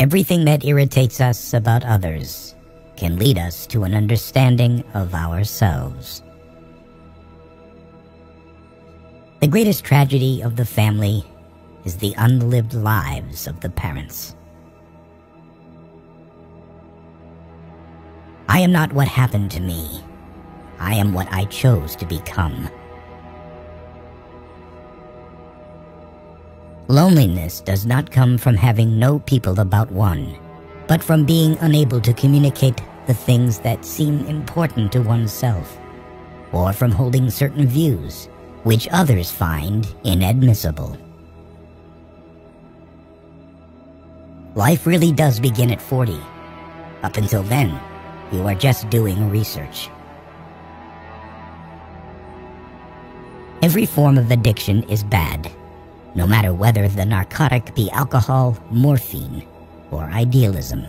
Everything that irritates us about others can lead us to an understanding of ourselves. The greatest tragedy of the family is the unlived lives of the parents. I am not what happened to me. I am what I chose to become. Loneliness does not come from having no people about one, but from being unable to communicate the things that seem important to oneself, or from holding certain views which others find inadmissible. Life really does begin at 40. Up until then, you are just doing research. Every form of addiction is bad, no matter whether the narcotic be alcohol, morphine, or idealism.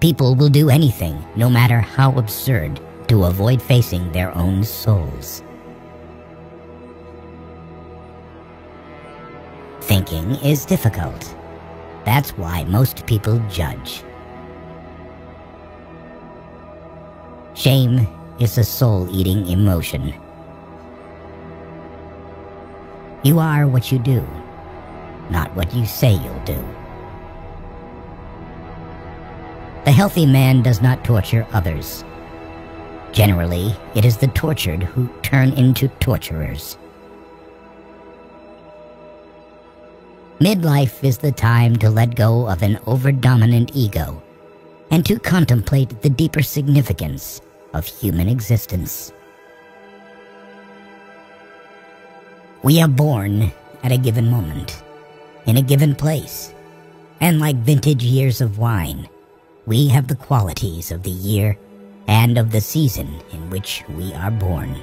People will do anything, no matter how absurd, to avoid facing their own souls. Thinking is difficult. That's why most people judge. Shame is a soul-eating emotion. You are what you do, not what you say you'll do. The healthy man does not torture others. Generally, it is the tortured who turn into torturers. Midlife is the time to let go of an overdominant ego and to contemplate the deeper significance of human existence. We are born at a given moment, in a given place, and like vintage years of wine, we have the qualities of the year and of the season in which we are born.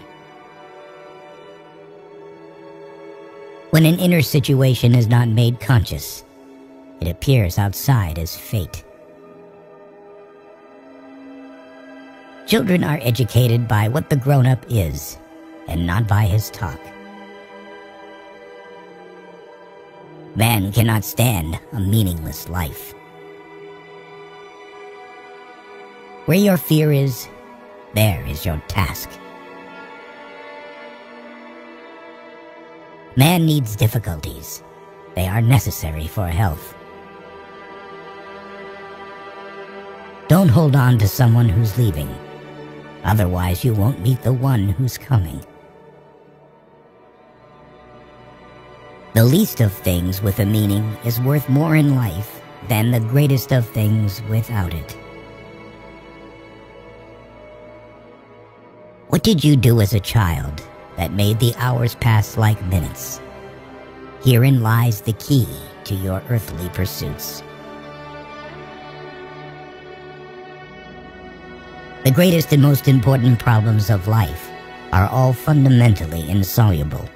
When an inner situation is not made conscious, it appears outside as fate. Children are educated by what the grown-up is, and not by his talk. Man cannot stand a meaningless life. Where your fear is, there is your task. Man needs difficulties. They are necessary for health. Don't hold on to someone who's leaving. Otherwise, you won't meet the one who's coming. The least of things with a meaning is worth more in life than the greatest of things without it. What did you do as a child that made the hours pass like minutes? Herein lies the key to your earthly pursuits. The greatest and most important problems of life are all fundamentally insoluble.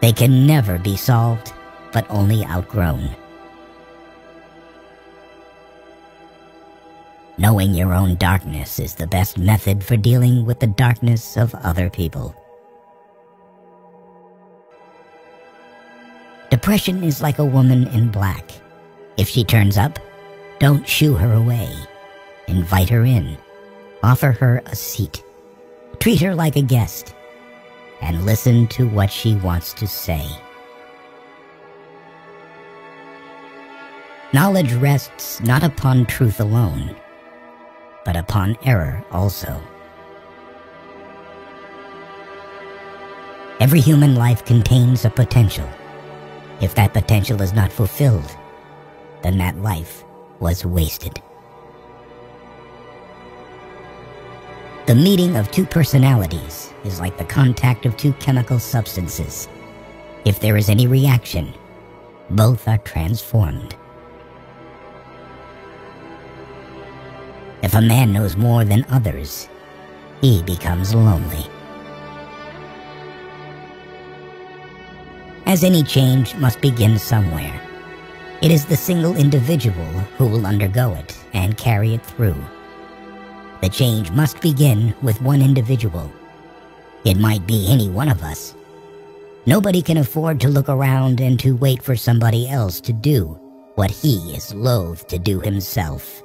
They can never be solved, but only outgrown. Knowing your own darkness is the best method for dealing with the darkness of other people. Depression is like a woman in black. If she turns up, don't shoo her away. Invite her in. Offer her a seat. Treat her like a guest and listen to what she wants to say. Knowledge rests not upon truth alone, but upon error also. Every human life contains a potential. If that potential is not fulfilled, then that life was wasted. The meeting of two personalities is like the contact of two chemical substances. If there is any reaction, both are transformed. If a man knows more than others, he becomes lonely. As any change must begin somewhere, it is the single individual who will undergo it and carry it through. The change must begin with one individual. It might be any one of us. Nobody can afford to look around and to wait for somebody else to do what he is loath to do himself.